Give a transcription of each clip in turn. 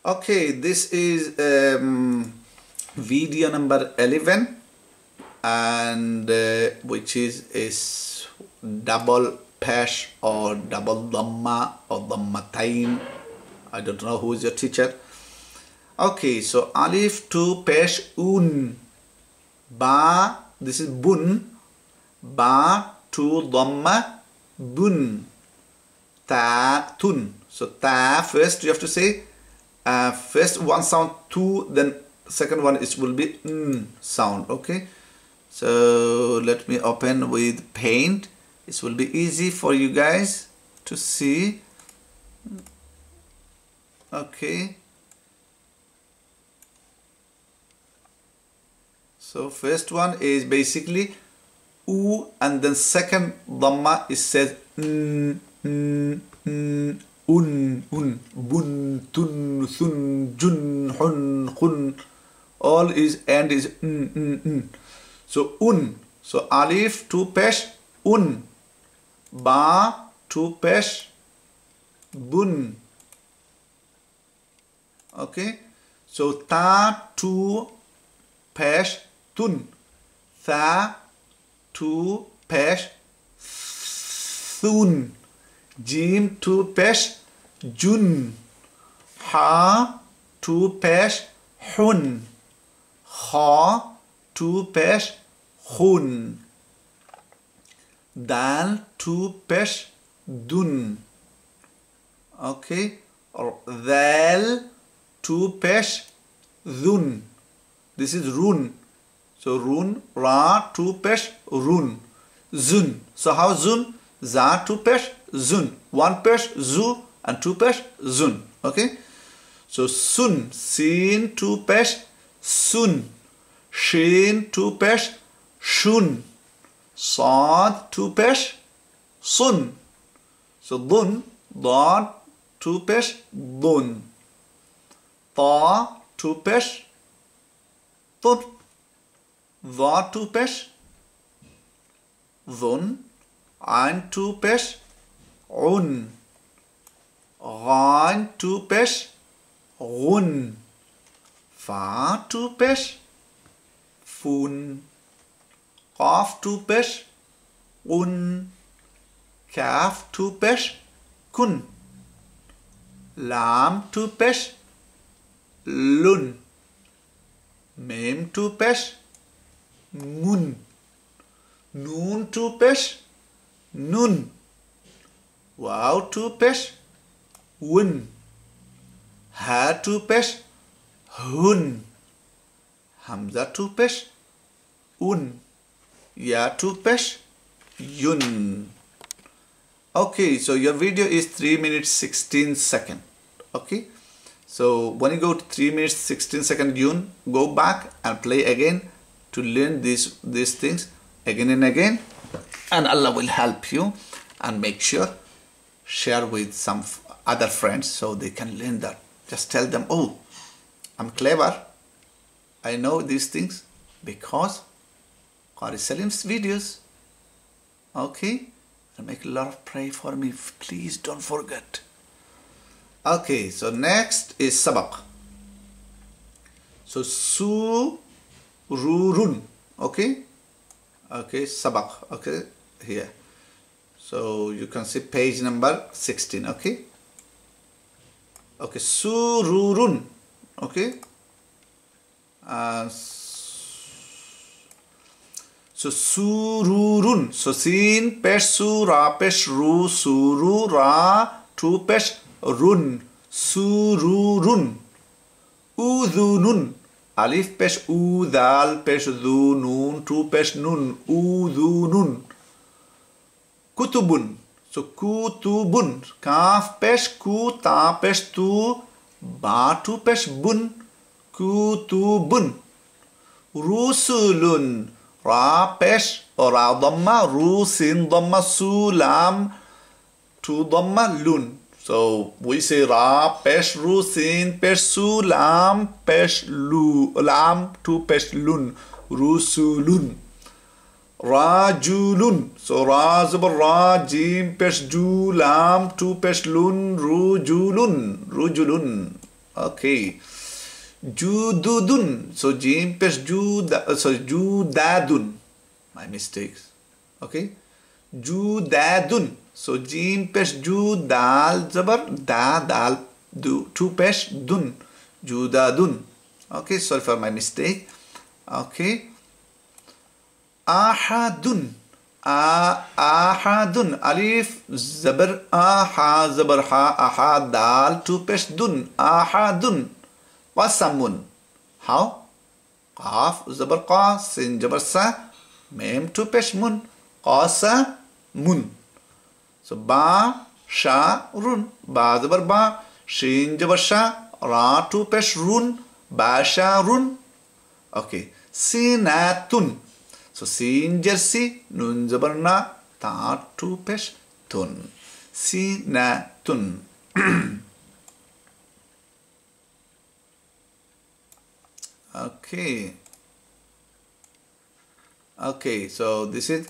Okay, this is um, video number 11 and uh, which is is double pesh or double dhamma or dhammatain. I don't know who is your teacher. Okay, so alif to pesh un. Ba, this is bun. Ba to dhamma bun. Ta tun. So ta first you have to say uh, first one sound two then second one is will be n sound okay? So let me open with paint. This will be easy for you guys to see. Okay. So first one is basically u and then second dhamma is said n, n, n, un, un, bun, tun, thun, jun, hun, khun. All is end is n, n, n. So un. So alif to pesh un. Ba to pesh bun. Okay. So ta to pesh tun. Tha to pesh thun. Jim to pesh jun. Ha to pesh hun. Ha to pesh hun. Dal to pesh dun. Okay. Or dal to pesh dun. This is run. So run, ra to pesh run. Zun. So how zun? Za to pesh zun. One pesh zu and two pesh zun. Okay. So sun, sin 2 pesh sun. Shin 2 pesh shun. Sad 2 pesh sun. So dun, dad to pesh dun. Ta 2 pesh tun. Dha to pesh dhun. Ain to pesh un. Ghain to pesh gun. Fa to pesh fun. Qaf to pesh un. Kaf to pesh kun. Lam to pesh lun. Mem to pesh ngun. Noon to pesh nun. Wow to pesh wun. Ha to pesh hun. Hamza to pesh un. Ya to pesh yun. Okay, so your video is 3 minutes 16 second. Okay, so when you go to 3 minutes 16 second yun, go back and play again to learn these these things again and again and Allah will help you and make sure share with some other friends so they can learn that. Just tell them oh I'm clever. I know these things because Qari Salim's videos. Okay. Make a lot of pray for me. Please don't forget. Okay so next is sabak. so su rurun okay? Okay sabak okay here. So you can see page number 16 okay okay sururun okay uh, so sururun so sin pesh su ra pesh ru suru ra tu pesh run sururun udhunun alif pesh u dal pesh du nun tu pesh nun u du nun kutubun so kutubun kaf pesh ku ta pesh tu ba tu pesh bun. Kutubun rusulun. Ra pesh ra dhamma. Ru sin dhamma su lam tu dhamma lun. So we say Ra, Pesh, Ru, Sin, Pesh, Su, Lam, Pesh, Lu, Lam, to Pesh, Lun, Ru, Su, Lun. Rajulun. So Ra, Zubar, Ra, Jim, Pesh, Ju, Lam, to Pesh, Lun, Ru, Rujulun. Okay. Jududun. So jim pesh. Uh, sorry, judadun. My mistakes. Okay. Judadun. So jim pesh judal zabar da dal do two pesh dun. Judadun. Okay. Sorry for my mistake. Okay. Ahadun. ahadun alif zabar aha zabar ha aha dal two pesh dun ahadun qasamun how qaf zabar qa sin zabar sa mem two pesh mun qasa mun so ba sha run ba zabar ba shin zabar sha ra two pesh run ba sha run okay sinatun so sin jersey nun zabarna ta tu pesh tun. tun. okay. Okay, so this is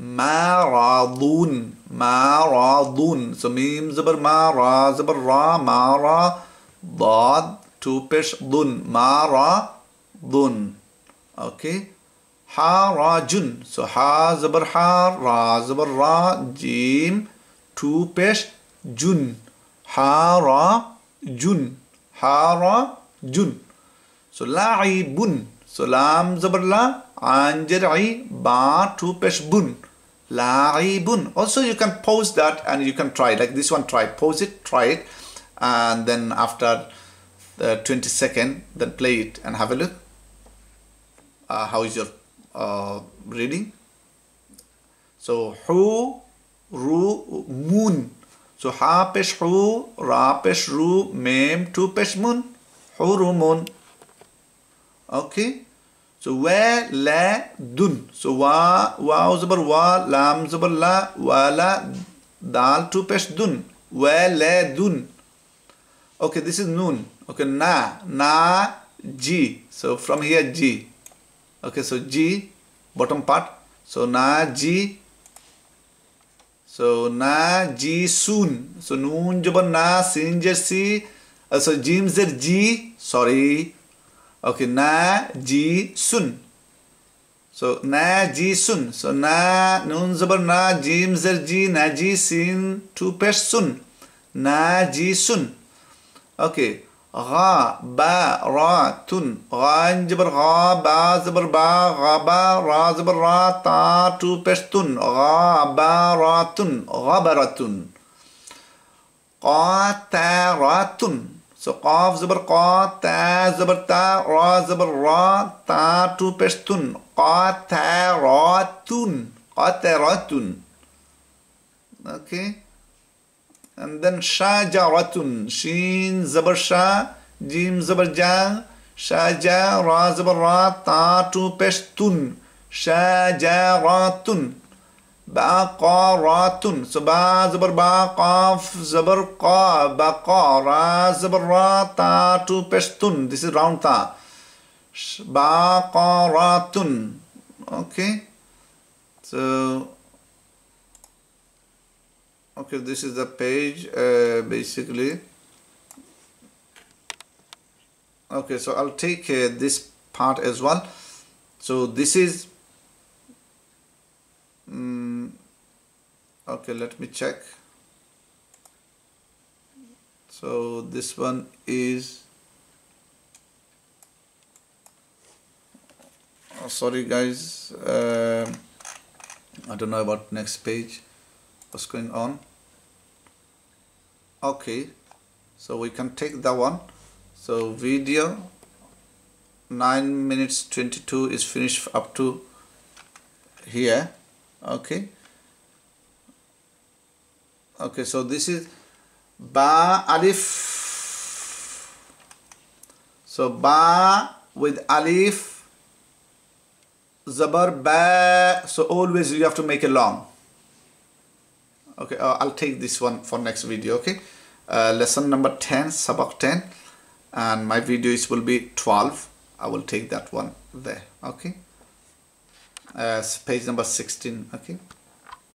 maradun. Maradun. So mim zabar ma ra zabar ra mara dad pesh dun. Maradun. Okay. Harajun. So ha zabar ha, ra zabar ra, jim, two pesh, jun. Hara jun. Hara jun. So la'ibun. So lam zabar la, anjar i, ba two pesh bun. La'ibun. Also you can pause that and you can try like this one try. Pause it, try it and then after the 20 second then play it and have a look. Uh, how is your uh, reading. So hu, ru, moon. So ha pesh hu, ra pesh ru, mem tu pesh moon, Hu ru moon. Okay. So wa la dun. So wa wa zabar wa lam zabar la wa la dal tu pesh dun. Wa la dun. Okay, this is noon. Okay, na na g. So from here g okay so G bottom part. So na G. So na G soon. So noon jaban na sin C. Uh, so jim G. Sorry. Okay na G soon. So na G soon. So na noon zabar na jim G. Na G sin two person na G soon. Okay غا با را تون غان جبر غا با زبر با غابا را زبر را تا تو پشتون غابا را تون غبرتون قاتراتون سو قاف زبر قا تا زبر تا را زبر را تا تو پشتون قاتراتون قاتراتون اوکی؟ okay. And then shajaratun shin zabar sha jim zabar ja shaja ra zabar ra ta tu peshtun shajaratun baqaratun. So ba zabar ba qaf zabar qa baqa ra zabar ra ta tu peshtun. This is round ta. Baqaratun okay. So okay this is the page uh, basically. Okay so I'll take uh, this part as well. So this is um, okay let me check. So this one is oh, sorry guys uh, I don't know about next page. What's going on okay so we can take that one. So video 9 minutes 22 is finished up to here. Okay. Okay so this is ba alif. So ba with alif zabar ba so always you have to make it long okay uh, I'll take this one for next video okay? Uh, lesson number 10 sabak 10 and my videos will be 12 I will take that one there okay? Uh, page number 16 okay